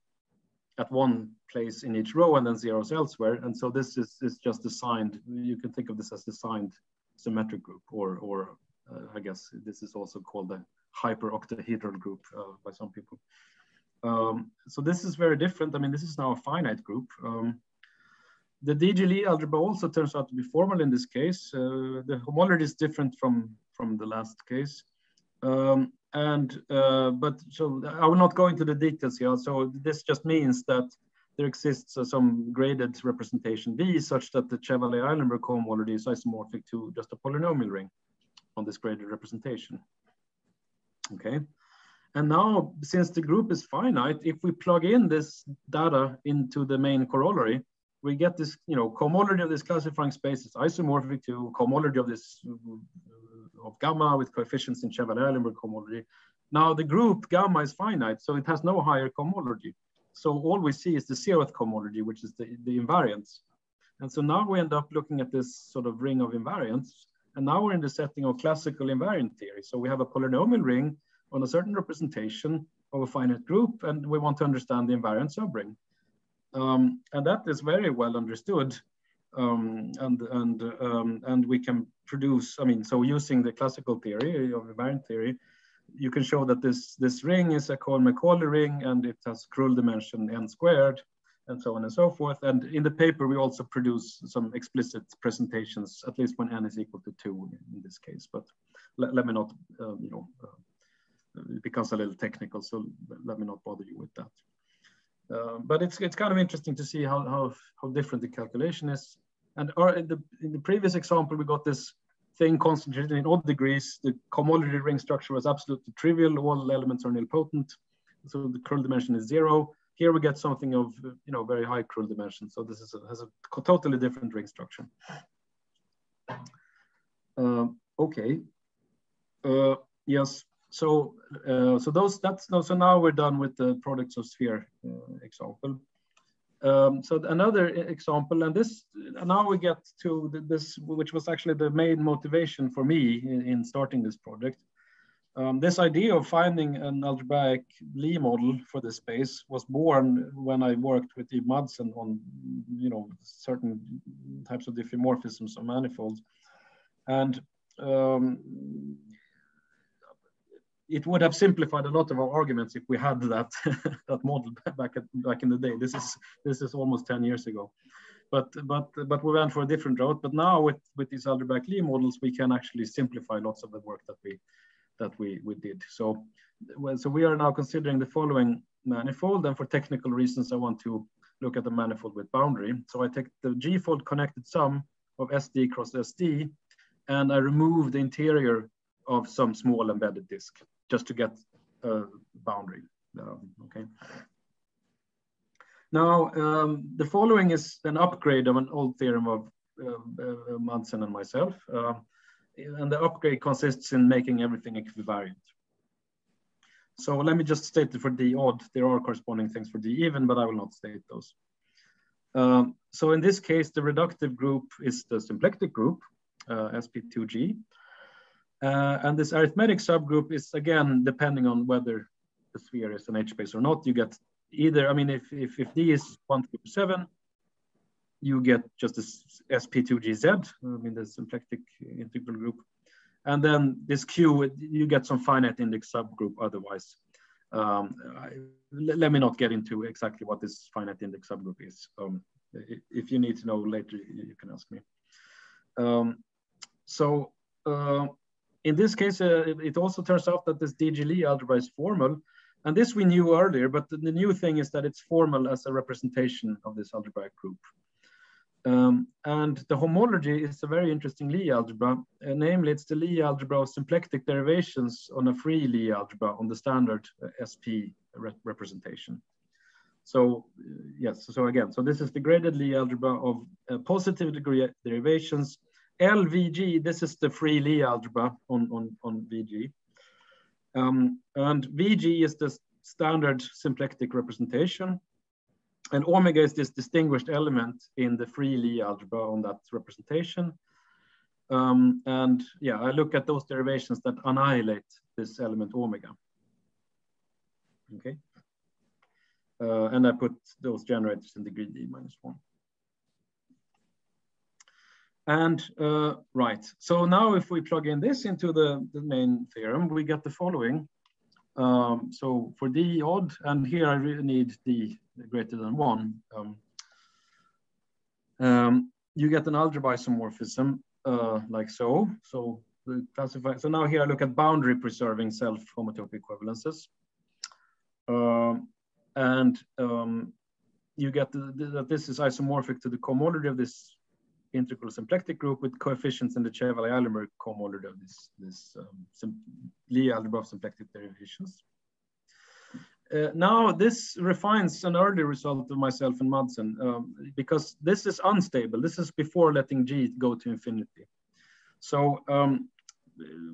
at one place in each row and then zeros elsewhere. And so this is, is just assigned, you can think of this as the signed symmetric group, or, or uh, I guess this is also called the hyperoctahedral group uh, by some people. Um, so this is very different. I mean, this is now a finite group. Um, the DG Lie algebra also turns out to be formal in this case. Uh, the homology is different from, from the last case. Um, and, uh, but so I will not go into the details here. So this just means that there exists uh, some graded representation V such that the Chevalley-Eilenberg cohomology is isomorphic to just a polynomial ring on this graded representation. Okay. And now, since the group is finite, if we plug in this data into the main corollary, we get this, you know, cohomology of this classifying space is isomorphic to cohomology of this of gamma with coefficients in Chevalley-Eilenberg cohomology. Now the group gamma is finite, so it has no higher cohomology. So all we see is the zeroth cohomology, which is the, the invariance. And so now we end up looking at this sort of ring of invariance. And now we're in the setting of classical invariant theory. So we have a polynomial ring on a certain representation of a finite group, and we want to understand the invariant subring. Um, and that is very well understood. Um, and, and, um, and we can produce, I mean, so using the classical theory of invariant theory, you can show that this, this ring is a Cohen-Macaulay ring and it has Krull dimension n squared and so on and so forth. And in the paper, we also produce some explicit presentations, at least when n is equal to two in this case. But let, let me not, uh, you know, uh, it becomes a little technical, so let me not bother you with that. Uh, but it's it's kind of interesting to see how how, how different the calculation is. And our, in the in the previous example, we got this thing concentrated in odd degrees. The cohomology ring structure was absolutely trivial. All elements are nilpotent. So the Krull dimension is zero. Here we get something of, you know, very high Krull dimension. So this is a, has a totally different ring structure. Uh, okay. Uh, yes. So, uh, so those that's. So now we're done with the products of sphere uh, example. Um, so another example, and this now we get to this, which was actually the main motivation for me in, in starting this project. Um, this idea of finding an algebraic Lie model for this space was born when I worked with Ib Madsen on, you know, certain types of diffeomorphisms of manifolds, and um, it would have simplified a lot of our arguments if we had that that model back at, back in the day. This is this is almost 10 years ago. But but but we went for a different route. But now with with these algebraic Lie models, we can actually simplify lots of the work that we that we we did. So well, so we are now considering the following manifold. And for technical reasons, I want to look at the manifold with boundary. So I take the G-fold connected sum of SD cross SD, and I remove the interior of some small embedded disk just to get a boundary. Um, okay. Now, um, the following is an upgrade of an old theorem of uh, uh, Madsen and myself. Uh, and the upgrade consists in making everything equivariant. So let me just state for D odd. There are corresponding things for D even, but I will not state those. Um, so in this case, the reductive group is the symplectic group, uh, SP2G. Uh, and this arithmetic subgroup is again, depending on whether the sphere is an H-space or not, you get either, I mean, if, if, if D is one through seven, you get just this SP2GZ, I mean, the symplectic integral group. And then this Q, you get some finite index subgroup otherwise. Um, I, let me not get into exactly what this finite index subgroup is. Um, if you need to know later, you can ask me. Um, so uh, in this case, uh, it also turns out that this DG Lie algebra is formal. And this we knew earlier, but the, the new thing is that it's formal as a representation of this algebraic group. Um, and the homology is a very interesting Lie algebra. Uh, namely, it's the Lie algebra of symplectic derivations on a free Lie algebra on the standard uh, SP re representation. So uh, yes, so again, so this is the graded Lie algebra of uh, positive degree derivations LVG, this is the free Lie algebra on, on, on VG. Um, and VG is the standard symplectic representation. And omega is this distinguished element in the free Lie algebra on that representation. Um, and yeah, I look at those derivations that annihilate this element omega. Okay. Uh, and I put those generators in degree d minus one. And uh, right, so now if we plug in this into the, the main theorem, we get the following. Um, so for d odd, and here I really need d greater than one, um, um, you get an algebra isomorphism uh, like so. So. So now here I look at boundary preserving self homotopy equivalences. Um, and um, you get that this is isomorphic to the cohomology of this integral symplectic group with coefficients in the Chevalley-Eilenberg cohomology of this, this um, Lie algebra of symplectic derivations. Uh, now this refines an early result of myself and Madsen um, because this is unstable. This is before letting G go to infinity. So um,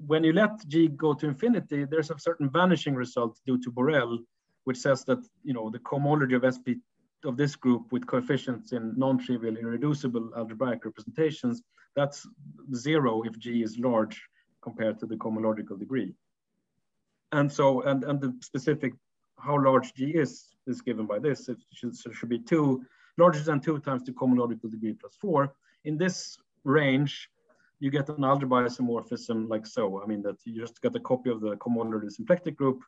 when you let G go to infinity, there's a certain vanishing result due to Borel, which says that you know the cohomology of SP of this group with coefficients in non-trivial irreducible algebraic representations, that's zero if G is large compared to the cohomological degree. And so, and, and the specific how large G is is given by this. It should, so it should be two, larger than two times the cohomological degree plus four. In this range, you get an algebra isomorphism like so. I mean that you just get a copy of the cohomology symplectic group,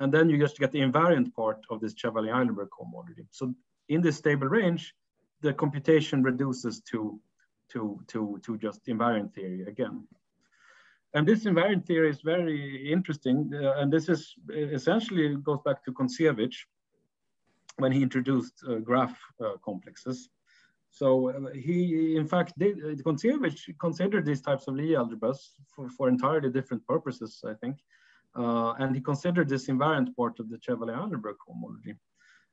and then you just get the invariant part of this Chevalley-Eilenberg cohomology. So in this stable range, the computation reduces to, to, to, to just invariant theory again. And this invariant theory is very interesting. Uh, and this is essentially goes back to Kontsevich when he introduced uh, graph uh, complexes. So uh, he, in fact, did, uh, considered these types of Lie algebras for, for entirely different purposes, I think. Uh, and he considered this invariant part of the Chevalley-Eilenberg cohomology.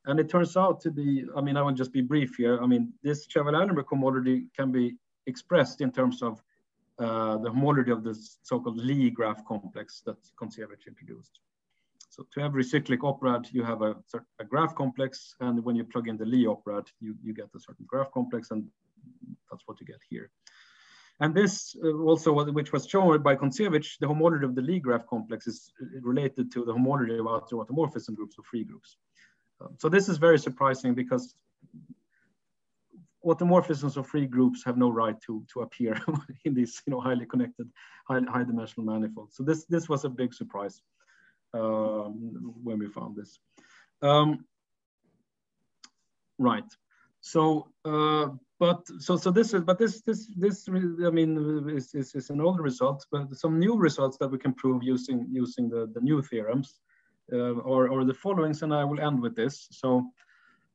And it turns out to be, I mean, I will just be brief here. I mean, this Chevalley-Eilenberg cohomology can be expressed in terms of uh, the homology of this so-called Lie graph complex that Kontsevich introduced. So to every cyclic operad, you have a, a graph complex, and when you plug in the Lie operad, you, you get a certain graph complex, and that's what you get here. And this uh, also, which was shown by Kontsevich, the homology of the Lie graph complex is related to the homology of outer automorphism groups or free groups. So this is very surprising because automorphisms of free groups have no right to, to appear in these you know, highly connected, high, high dimensional manifolds. So this, this was a big surprise um, when we found this. Um, right. So, uh, but so so this is but this this this I mean is, is, is an old result, but some new results that we can prove using using the the new theorems, or or the followings, and I will end with this. So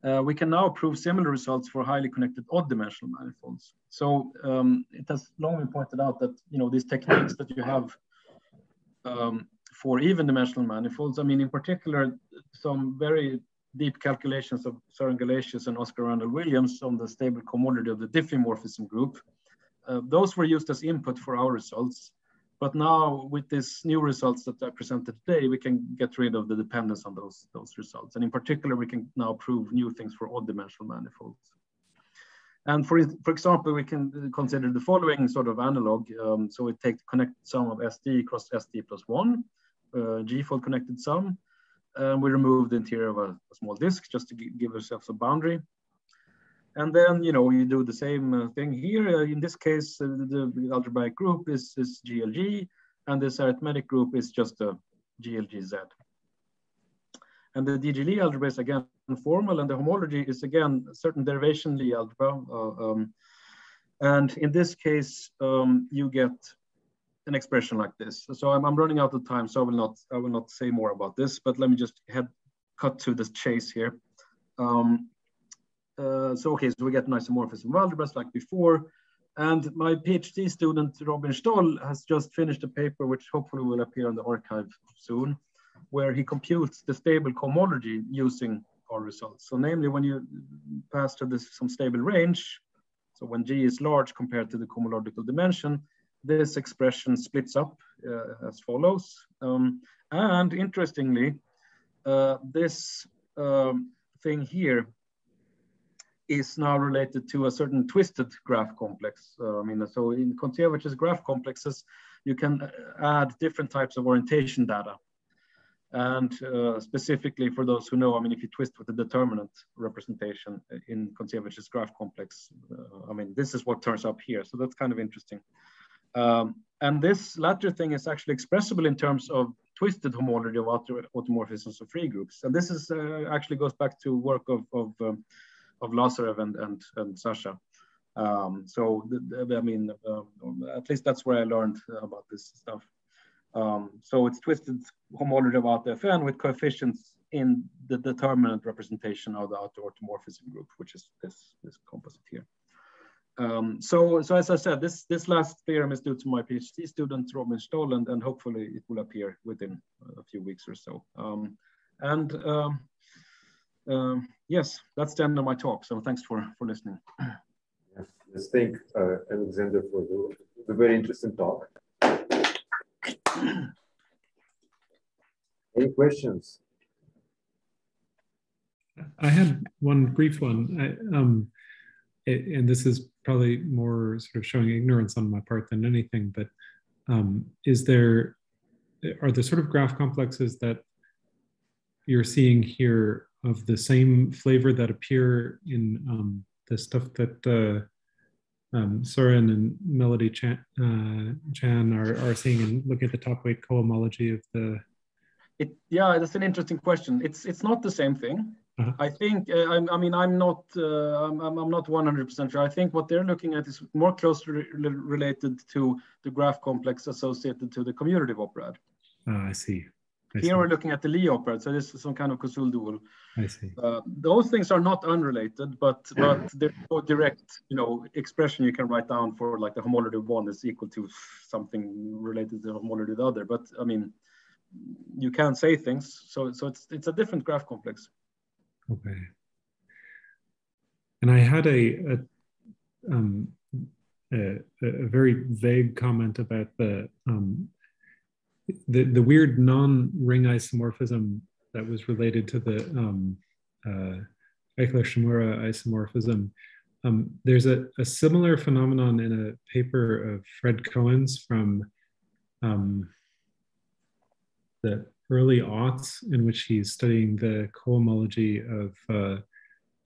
uh, we can now prove similar results for highly connected odd dimensional manifolds. So um, it has long been pointed out that you know these techniques that you have um, for even dimensional manifolds. I mean, in particular, some very deep calculations of Søren Galatius and Oscar Randal-Williams on the stable cohomology of the diffeomorphism group. Uh, those were used as input for our results. But now with these new results that I presented today, we can get rid of the dependence on those, those results. And in particular, we can now prove new things for odd dimensional manifolds. And for, for example, we can consider the following sort of analog. Um, so we take the connected sum of SD cross SD plus one, uh, G-fold connected sum. And we remove the interior of a, a small disk just to give ourselves a boundary. And then, you know, you do the same uh, thing here. Uh, in this case, uh, the, the algebraic group is, is GLG, and this arithmetic group is just a GLGZ. And the DG algebra is again formal, and the homology is again certain derivation Lie algebra. Uh, um, and in this case, um, you get an expression like this. So I'm, I'm, running out of time, so I will not I will not say more about this. But let me just head cut to the chase here. Um, uh, so okay, so we get an isomorphism of algebras like before. And my PhD student, Robin Stoll, has just finished a paper, which hopefully will appear on the arXiv soon, where he computes the stable cohomology using our results. So namely, when you pass to this some stable range, so when G is large compared to the cohomological dimension, this expression splits up uh, as follows. Um, and interestingly, uh, this um, thing here is now related to a certain twisted graph complex. Uh, I mean, so in Kontsevich's graph complexes, you can uh, add different types of orientation data. And uh, specifically for those who know, I mean, if you twist with the determinant representation in Kontsevich's graph complex, uh, I mean, this is what turns up here. So that's kind of interesting. Um, and this latter thing is actually expressible in terms of twisted homology of automorphisms of free groups. And this is uh, actually goes back to work of, of um, of Lazarev and and, and Sasha. Um, so I mean, uh, at least that's where I learned about this stuff. Um, so it's twisted homology about the FN with coefficients in the determinant representation of the automorphism group, which is this this composite here. Um, so, so as I said, this this last theorem is due to my PhD student Robin Stoll, and, and hopefully it will appear within a few weeks or so. Um, and um, um, yes, that's the end of my talk. So thanks for, for listening. Yes, let's thank uh, Alexander for the, the very interesting talk. Any questions? I had one brief one, I, um, it, and this is probably more sort of showing ignorance on my part than anything. But um, is there are there sort of graph complexes that you're seeing here of the same flavor that appear in um, the stuff that uh, um, Soren and Melody Chan, uh, Chan are, are seeing and looking at the top weight cohomology of the. It, yeah, that's an interesting question. It's it's not the same thing. Uh -huh. I think uh, I, I, mean I'm not uh, I'm, I'm not 100% sure. I think what they're looking at is more closely re related to the graph complex associated to the commutative operad. Ah, I see. Here we're looking at the Lie operad, so this is some kind of Koszul dual. I see. Uh, those things are not unrelated, but but there's no direct, you know, expression you can write down for like the homology of one is equal to something related to the homology of the other. But I mean, you can say things, so so it's it's a different graph complex. Okay. And I had a, a um, a, a, very vague comment about the um, the, the weird non-ring isomorphism that was related to the um, uh, Eichler-Shimura isomorphism. Um, there's a, a, similar phenomenon in a paper of Fred Cohen's from um, the early aughts in which he's studying the cohomology of uh,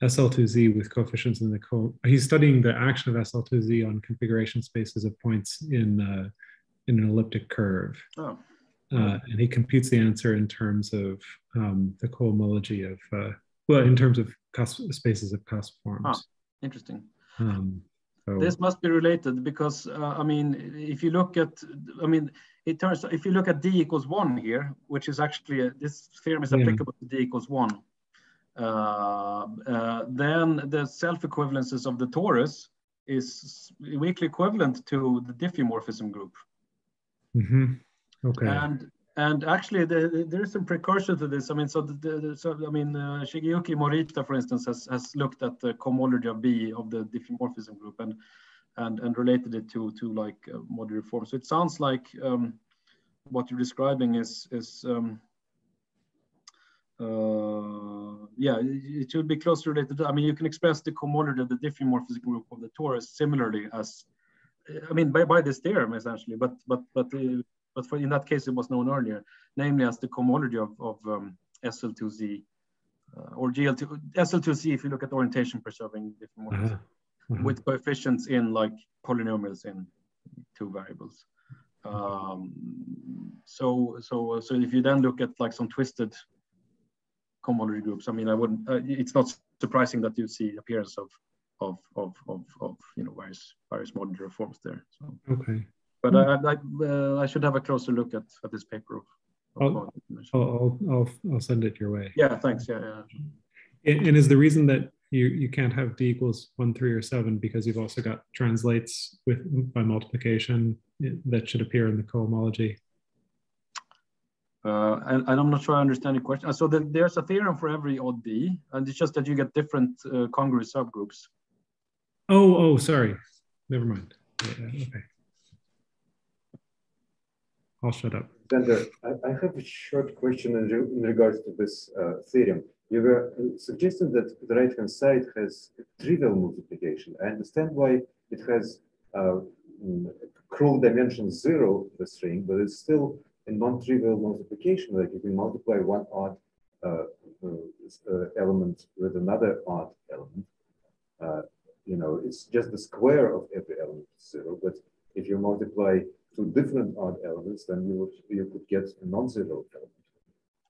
SL2Z with coefficients in the co. He's studying the action of SL2Z on configuration spaces of points in uh, in an elliptic curve. Oh. Uh, and he computes the answer in terms of um, the cohomology of, uh, well, in terms of cusp spaces of cusp forms. Ah, interesting. Um, so. This must be related because, uh, I mean, if you look at, I mean, it turns if you look at d equals one here, which is actually, a, this theorem is applicable yeah. to d equals one, uh, uh, then the self-equivalences of the torus is weakly equivalent to the diffeomorphism group. Mm -hmm. Okay. And and actually, the, there is some precursor to this. I mean, so the, the so I mean, uh, Shigeyuki Morita, for instance, has has looked at the cohomology of B of the diffeomorphism group and and and related it to to like uh, modular form. So it sounds like um, what you're describing is is um, uh, yeah, it, should be closely related. I mean, you can express the cohomology of the diffeomorphism group of the torus similarly as, I mean, by, by this theorem essentially, but but but the but for, in that case, it was known earlier, namely as the cohomology of, of um, SL2Z uh, or GL2, SL2Z if you look at orientation preserving different -huh. Uh -huh. with coefficients in like polynomials in two variables. Um, so, so, so if you then look at like some twisted cohomology groups, I mean, I wouldn't, uh, it's not surprising that you see appearance of, of, of, of, of you know, various, various modular forms there. So. Okay. But mm. I, I, uh, I, should have a closer look at, at this paper. Of, I'll, I'll, I'll, I'll, send it your way. Yeah, thanks. Yeah, yeah. And, and is the reason that you, you can't have d equals one, three, or seven because you've also got translates with by multiplication that should appear in the cohomology? Uh, and, and, I'm not sure I understand your question. So the, there's a theorem for every odd d, and it's just that you get different uh, congruence subgroups. Oh, oh, sorry. Never mind. Yeah, okay. I'll shut up. Sandra, I, I have a short question in, in regards to this uh, theorem. you were suggesting that the right-hand side has trivial multiplication. I understand why it has uh, Krull dimension zero, the string, but it's still a non-trivial multiplication. Like you can multiply one odd uh, uh, element with another odd element. Uh, you know, it's just the square of every element zero. But if you multiply two different odd elements, then you would you could get a non-zero element.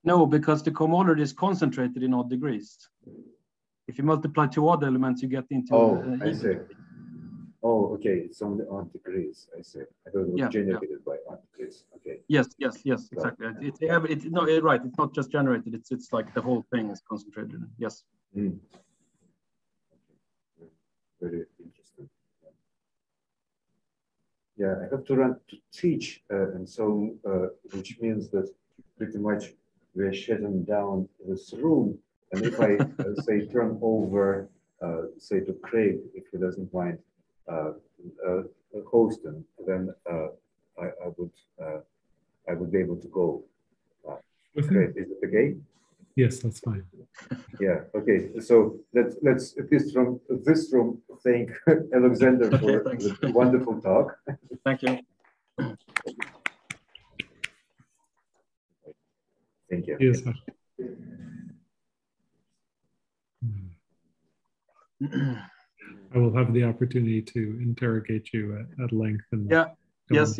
No, because the cohomology is concentrated in odd degrees. If you multiply two odd elements, you get into. Oh, uh, I see. Oh, okay. It's only odd degrees. I see. I thought it was yeah, generated yeah. by odd degrees. Okay. Yes, yes, yes, exactly. It, it, it, no, it, right. It's not just generated. It's it's like the whole thing is concentrated. Yes. Mm. Very interesting. Yeah, I have to run to teach, uh, and so uh, which means that pretty much we're shutting down this room. And if I uh, say turn over, uh, say to Craig, if he doesn't mind uh, uh, hosting, then uh, I, I, would I would be able to go. Great. Is it okay? Yes, that's fine. yeah. Okay. So let's let's at least from this room thank Alexander for okay, the wonderful talk. Thank you. Thank you. Yes. sir. I will have the opportunity to interrogate you at, at length. And yeah. Yes.